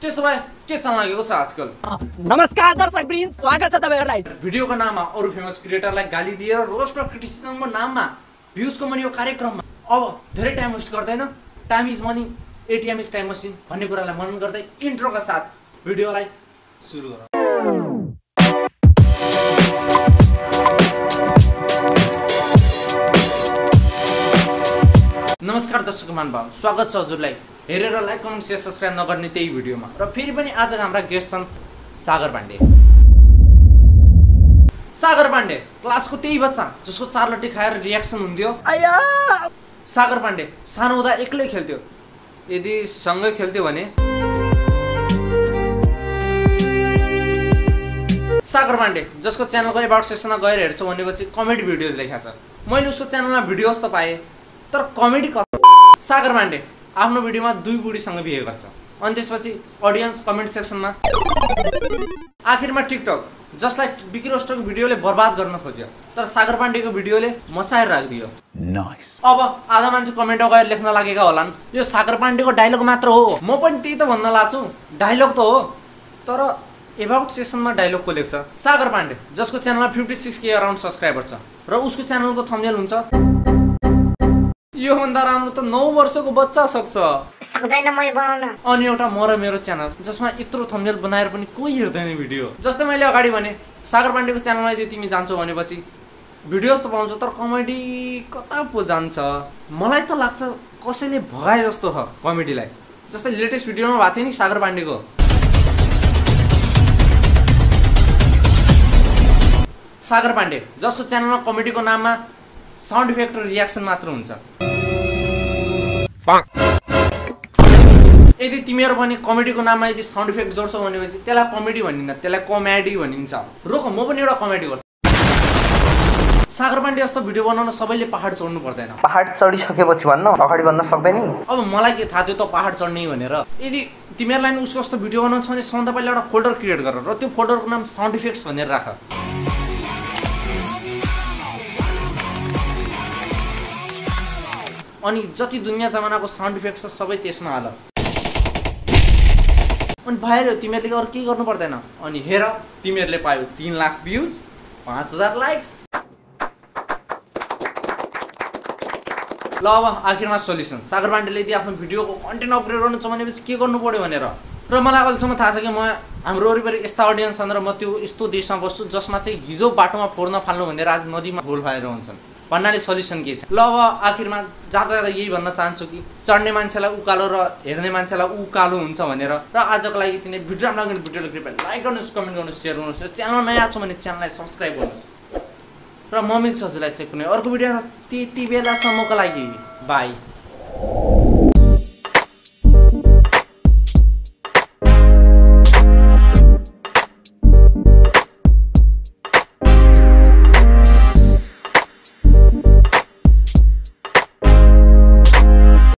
त्यसो भए के चल्न लागेको छ आजकल? नमस्कार दर्शक वृन्द स्वागत छ तपाईँहरूलाई। भिडियोको नाममा अरू फेमस क्रिएटरलाई गाली दिएर रोस्ट र क्रिटिसिजमको नाममा भ्युजको मनी यो कार्यक्रममा। अब धेरै टाइम वेस्ट गर्दैन। Time is money ATM is time machine भन्ने कुरालाई मनन गर्दै इन्ट्रोका साथ भिडियोलाई सुरु गरौँ। नमस्कार दर्शक महानुभाव स्वागत छ हजुरलाई। हेरेर लाइक कमेन्ट सेयर सब्सक्राइब नगर्ने त्यही भिडियोमा। र फेरि पनि आजका हाम्रा गेस्ट छन् सागर पाण्डे। सागर पाण्डे क्लासको त्यही बच्चा जसको चार लट्टी खाएर रियाक्सन हुन्थ्यो। सागर पाण्डे सानो हुँदा एक्लै खेल्थ्यो। यदि सँगै खेल्थ्यो भने? सागर पाण्डे जसको च्यानलको एबाउट सेसनमा गएर हेर्छु भनेपछि कमेडी भिडियोज लेखाएको छ। मैले उसको च्यानलमा भिडियोज त पाएँ तर कमेडी क सागर पाण्डे आफ्नो भिडियोमा दुई बुढीसँग बिहे गर्छ। अनि त्यसपछि अडियन्स कमेन्ट सेक्सनमा आखिरमा टिकटक जसलाई विकी रोस्टरको भिडियोले बर्बाद गर्न खोज्यो तर सागर पाण्डेको भिडियोले मचाएर राखिदियो। अब आधा मान्छे कमेन्टमा गएर लेख्न लागेका होलान्। यो सागर पाण्डेको डायलग मात्र हो। म पनि त्यही त भन्न लाग्छु डायलग त हो। तर एबाउट सेसनमा डायलग को लेख्छ? सागर पाण्डे जसको च्यानलमा fifty six K around subscriber छ र उसको च्यानलको थम्नेल हुन्छ। योभन्दा राम्रो त नौ वर्षको बच्चा सक्छ। अनि एउटा म र मेरो च्यानल जसमा यत्रो थम्नेल बनाएर पनि कोही हेर्दैन भिडियो। जस्तै मैले अगाडि भने सागर पाण्डेको च्यानलमा यदि तिमी जान्छौ भनेपछि भिडियोज त पाउँछौ तर कमेडी कता पो जान्छ? मलाई त लाग्छ कसैले भगाए जस्तो छ कमेडीलाई। जस्तै लेटेस्ट भिडियोमा भएको थियो नि सागर पाण्डेको। सागर पाण्डे जसको च्यानलमा कमेडीको नाममा साउन्ड इफेक्ट र रियाक्सन मात्र हुन्छ। यदि तिमीहरू पनि कमेडीको नाममा यदि साउन्ड इफेक्ट जोड्छौ भनेपछि त्यसलाई कमेडी भनिन्न त्यसलाई कमेडी भनिन्छ। रोक म पनि एउटा कमेडी गर्छु। सागर पाण्डे जस्तो भिडियो बनाउन सबैले पहाड चढ्नु पर्दैन। पहाड चढिसकेपछि भन्न अगाडि भन्न सक्दैन नि। अब मलाई के थाहा थियो त पहाड चढ्ने भनेर? यदि तिमीहरूलाई नि उसको जस्तो भिडियो बनाउँछ भने सबभन्दा पहिला एउटा फोल्डर क्रिएट गर र त्यो फोल्डरको नाम साउन्ड इफेक्ट्स भनेर राख। अनि जति दुनियाँ जमानाको साउन्ड इफेक्ट छ सबै त्यसमा हाल अनि भइहाल्यो तिमीहरूले अरू केही गर्नु पर्दैन। अनि हेर तिमीहरूले पायो तिन लाख भ्युज पाँच हजार लाइक्स। ल अब आखिरमा सोल्युसन। सागर पाण्डेले यदि आफ्नो भिडियोको कन्टेन्ट अपलोड गर्नु छ भनेपछि के गर्नु पऱ्यो भनेर। र मलाई अहिलेसम्म थाहा छ कि म हाम्रो वरिपरि यस्ता अडियन्स छन् र म त्यो यस्तो देशमा बस्छु जसमा चाहिँ हिजो बाटोमा फोड्न फाल्नु भनेर आज नदीमा फुल फालेर हुन्छन्। भन्नाले सल्युसन के छ? ल अब आखिरमा जाँदा जाँदा यही भन्न चाहन्छु कि चढ्ने मान्छेलाई उकालो र हेर्ने मान्छेलाई उकालो हुन्छ भनेर र आजको लागि तिमीले भिडियो राम्रो लाग्ने भिडियोलाई कृपया लाइक गर्नुहोस् कमेन्ट गर्नुहोस् सेयर गर्नुहोस् र च्यानलमा नयाँ छ भने च्यानललाई सब्सक्राइब गर्नुहोस्। र म मिल्छु हजुरलाई चाहिँ कुनै अर्को भिडियो त्यति बेलासम्मको लागि बाई